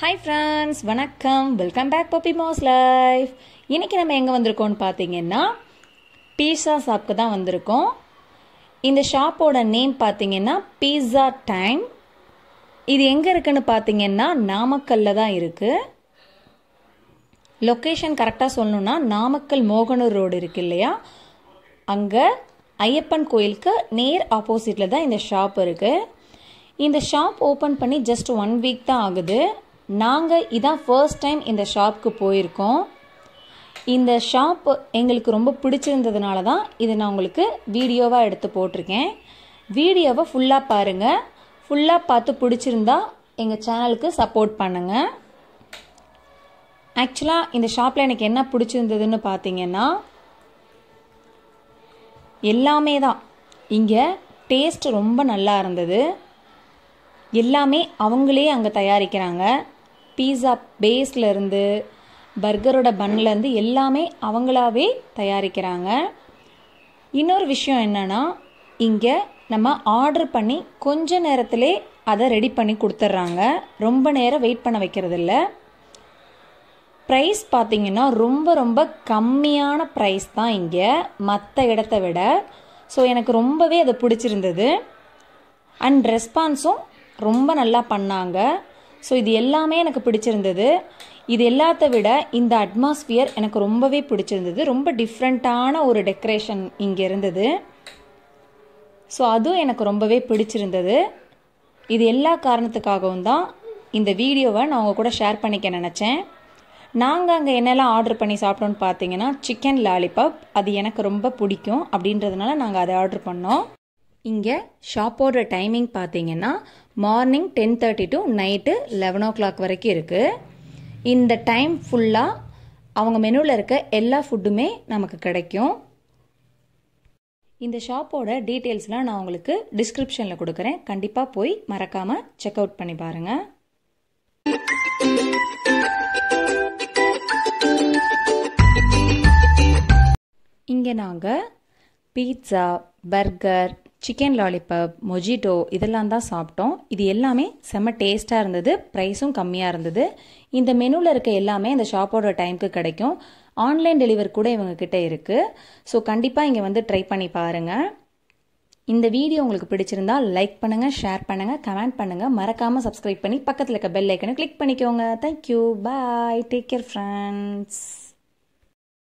Hi friends வணக்கம். Welcome back puppy mass life இன்னைக்கு நம்ம எங்கே வந்திருக்கோம்னு பார்த்தீங்கன்னா பீஸா ஷாப்க்கு தான் வந்திருக்கோம். இந்த ஷாப்போட நேம் பார்த்தீங்கன்னா பீஸா டைம் இது எங்கே இருக்குன்னு பார்த்தீங்கன்னா நாமக்கல்ல தான் இருக்குது லொக்கேஷன் கரெக்டாக சொல்லணுன்னா நாமக்கல் மோகனூர் ரோடு இருக்கு இல்லையா? அங்கே ஐயப்பன் கோயிலுக்கு நேர் ஆப்போசிட்டில் தான் இந்த ஷாப் இருக்குது இந்த ஷாப் ஓப்பன் பண்ணி ஜஸ்ட் ஒன் வீக் தான் ஆகுது. நாங்கள் இதான் ஃபர்ஸ்ட் டைம் இந்த ஷாப்க்கு போயிருக்கோம். இந்த ஷாப் எங்களுக்கு ரொம்ப பிடிச்சிருந்ததுனால தான் இதை நான் உங்களுக்கு வீடியோவாக எடுத்து போட்டிருக்கேன். வீடியோவை ஃபுல்லாக பாருங்கள் ஃபுல்லாக பார்த்து பிடிச்சிருந்தா எங்கள் சேனலுக்கு சப்போர்ட் பண்ணுங்கள் ஆக்சுவலாக இந்த ஷாப்பில் எனக்கு என்ன பிடிச்சிருந்ததுன்னு பார்த்தீங்கன்னா எல்லாமே தான். இங்கே டேஸ்ட் ரொம்ப நல்லா இருந்தது. எல்லாமே அவங்களே அங்கே தயாரிக்கிறாங்க. பீஸா பேஸ்லேருந்து பர்கரோட பன்லேருந்து எல்லாமே அவங்களாவே தயாரிக்கிறாங்க. இன்னொரு விஷயம் என்னன்னா இங்கே நம்ம ஆர்டர் பண்ணி கொஞ்ச நேரத்திலே அதை ரெடி பண்ணி கொடுத்துட்றாங்க ரொம்ப நேரம் வெயிட் பண்ண வைக்கிறதில்ல. ப்ரைஸ் பார்த்தீங்கன்னா ரொம்ப ரொம்ப கம்மியான ப்ரைஸ் தான் இங்கே. மற்ற இடத்த விட. ஸோ எனக்கு ரொம்பவே அது பிடிச்சிருந்தது. அண்ட் ரெஸ்பான்ஸும் ரொம்ப நல்லா பண்ணாங்க. ஸோ இது எல்லாமே எனக்கு பிடிச்சிருந்தது. இது எல்லாத்த விட இந்த அட்மாஸ்ஃபியர் எனக்கு ரொம்பவே பிடிச்சிருந்தது. ரொம்ப டிஃப்ரெண்ட்டான ஒரு டெக்கரேஷன் இங்கே இருந்தது. ஸோ அதுவும் எனக்கு ரொம்பவே பிடிச்சிருந்தது. இது எல்லா காரணத்துக்காகவும் தான் இந்த வீடியோவை நான் உங்கள் கூட ஷேர் பண்ணிக்க நினச்சேன். நாங்கள் அங்கே என்னெல்லாம் ஆர்டர் பண்ணி சாப்பிட்டோன்னு பார்த்தீங்கன்னா சிக்கன் லாலிபாப் அது எனக்கு ரொம்ப பிடிக்கும் அப்படின்றதுனால நாங்கள் அதை ஆர்டர் பண்ணோம். இங்கே ஷாப்போட டைமிங் பார்த்தீங்கன்னா morning ten thirty to night eleven o'clock வரைக்கும் இருக்குது இந்த டைம் ஃபுல்லாக அவங்க மெனுவில் இருக்க எல்லா ஃபுட்டுமே நமக்கு கிடைக்கும். இந்த ஷாப்போட டீட்டெயில்ஸ்லாம் நான் உங்களுக்கு டிஸ்கிரிப்ஷனில் கொடுக்குறேன். கண்டிப்பாக போய் மறக்காமல் செக் அவுட் பண்ணி பாருங்கள் இங்கே நாங்கள் pizza burger chicken lollipop mojito இதெல்லாம் தான் சாப்பிட்டோம். இது எல்லாமே செம்ம டேஸ்ட்டாக இருந்தது. ப்ரைஸும் கம்மியாக இருந்தது. இந்த மெனுவில் இருக்க எல்லாமே இந்த ஷாப்போட டைமுக்கு கிடைக்கும். ஆன்லைன் டெலிவரி கூட இவங்கக்கிட்ட இருக்குது ஸோ கண்டிப்பாக இங்கே வந்து ட்ரை பண்ணி பாருங்கள் இந்த வீடியோ உங்களுக்கு பிடிச்சிருந்தா லைக் பண்ணுங்கள் ஷேர் பண்ணுங்கள் கமெண்ட் பண்ணுங்கள் மறக்காமல் சப்ஸ்கிரைப் பண்ணி பக்கத்தில் இருக்க பெல் ஐக்கனை கிளிக் பண்ணிக்கோங்க. Thank you bye take care friends